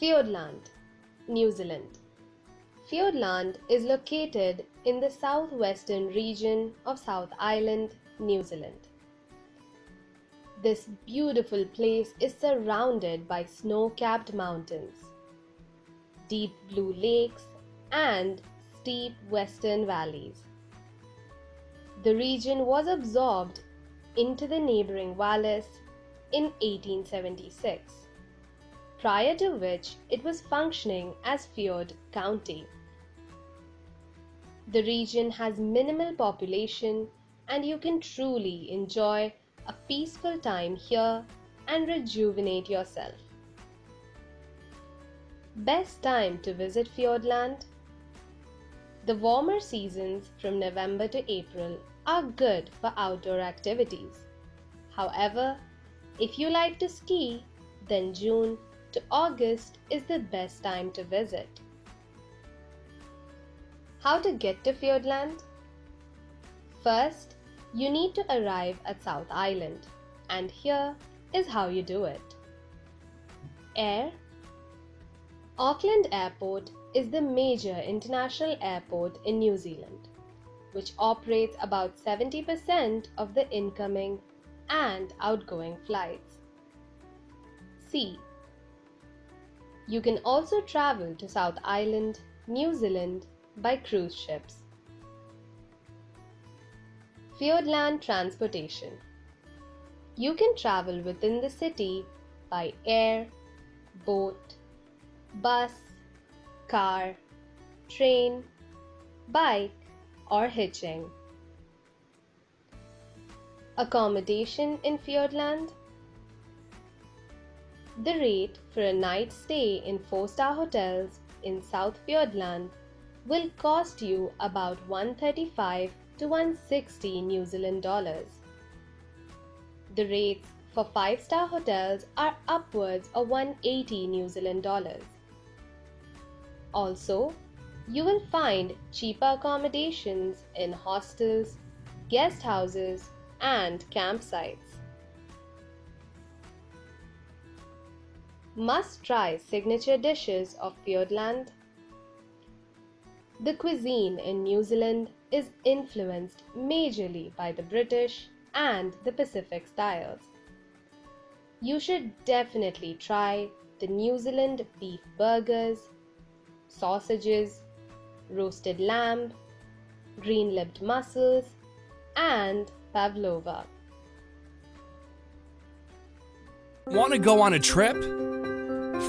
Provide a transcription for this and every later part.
Fiordland, New Zealand. Fiordland is located in the southwestern region of South Island, New Zealand. This beautiful place is surrounded by snow-capped mountains, deep blue lakes and steep western valleys. The region was absorbed into the neighboring Wallace in 1876, prior to which it was functioning as Fiord County. The region has minimal population and you can truly enjoy a peaceful time here and rejuvenate yourself. Best time to visit Fiordland? The warmer seasons from November to April are good for outdoor activities. However, if you like to ski, then June to August is the best time to visit. How to get to Fiordland? First, you need to arrive at South Island, and here is how you do it. Air Auckland Airport is the major international airport in New Zealand, which operates about 70% of the incoming and outgoing flights. Sea You can also travel to South Island, New Zealand by cruise ships. Fiordland Transportation You can travel within the city by air, boat, bus, car, train, bike, or hitching. Accommodation in Fiordland The rate for a night stay in 4-star hotels in South Fiordland will cost you about 135 to 160 New Zealand dollars. The rates for 5-star hotels are upwards of 180 New Zealand dollars. Also, you will find cheaper accommodations in hostels, guest houses, and campsites. Must try signature dishes of Fiordland the cuisine in New Zealand is influenced majorly by the British and the Pacific styles. You should definitely try the New Zealand beef burgers, sausages, roasted lamb, green lipped mussels, and pavlova. Want to go on a trip?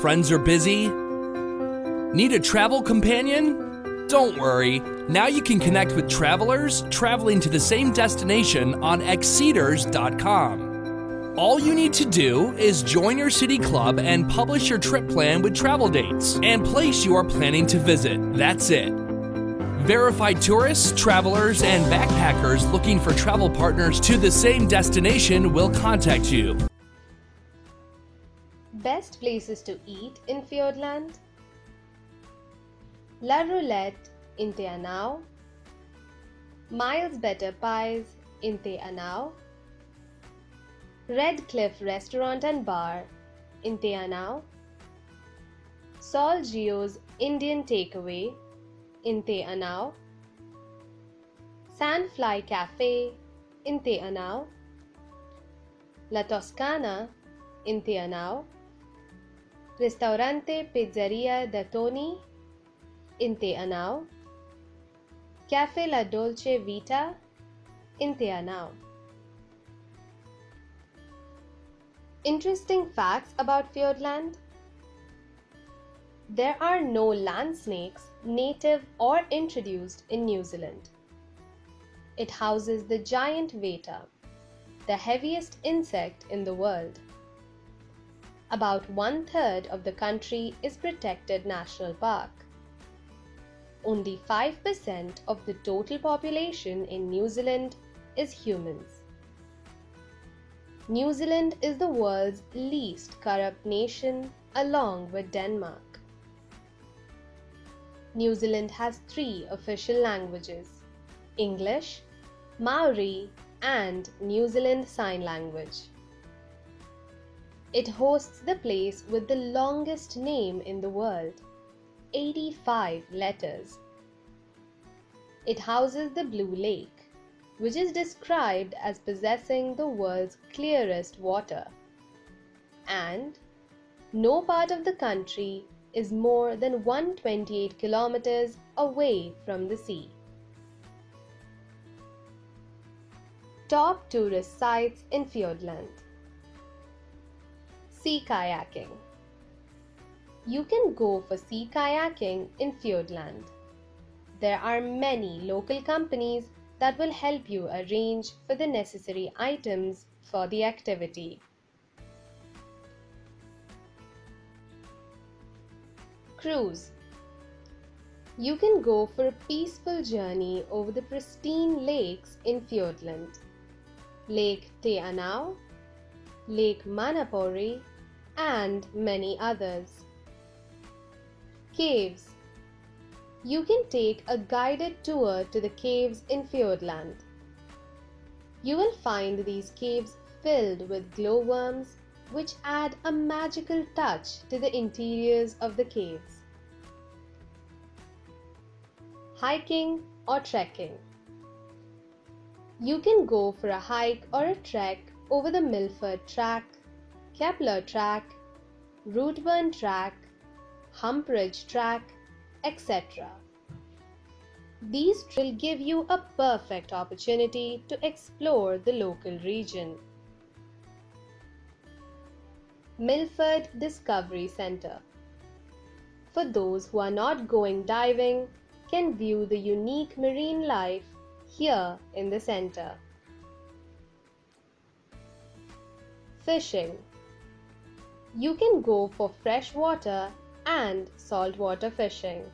Friends are busy? Need a travel companion? Don't worry, now you can connect with travelers traveling to the same destination on Exceeders.com. All you need to do is join your city club and publish your trip plan with travel dates and place you are planning to visit. That's it. Verified tourists, travelers, and backpackers looking for travel partners to the same destination will contact you. Best places to eat in Fiordland? La Roulette in Te Anau, Miles Better Pies in Te Anau, Red Cliff Restaurant and Bar in Te Anau, Sol Gio's Indian Takeaway in Te Anau, Sandfly Cafe in Te Anau, La Toscana in Te Anau, Ristorante Pizzeria da Tony in Te Anau, Cafe La Dolce Vita in Te Anau. Interesting facts about Fiordland. There are no land snakes native or introduced in New Zealand. It houses the giant weta, the heaviest insect in the world. About one third of the country is protected national park. Only 5% of the total population in New Zealand is humans. New Zealand is the world's least corrupt nation along with Denmark. New Zealand has three official languages English, Maori, and New Zealand Sign Language. It hosts the place with the longest name in the world 85 letters. It houses the Blue Lake, which is described as possessing the world's clearest water. And no part of the country is more than 128 kilometers away from the sea. Top tourist sites in Fiordland Sea kayaking You can go for sea kayaking in Fiordland. There are many local companies that will help you arrange for the necessary items for the activity. Cruise You can go for a peaceful journey over the pristine lakes in Fiordland. Lake Te Anau, Lake Manapouri, and many others. Caves You can take a guided tour to the caves in Fiordland. You will find these caves filled with glowworms which add a magical touch to the interiors of the caves. Hiking or trekking. You can go for a hike or a trek over the Milford Track, Kepler Track, Routeburn Track, Humpridge Track, etc. These will give you a perfect opportunity to explore the local region. Milford Discovery Center. For those who are not going diving, can view the unique marine life here in the center. Fishing. You can go for freshwater and saltwater fishing.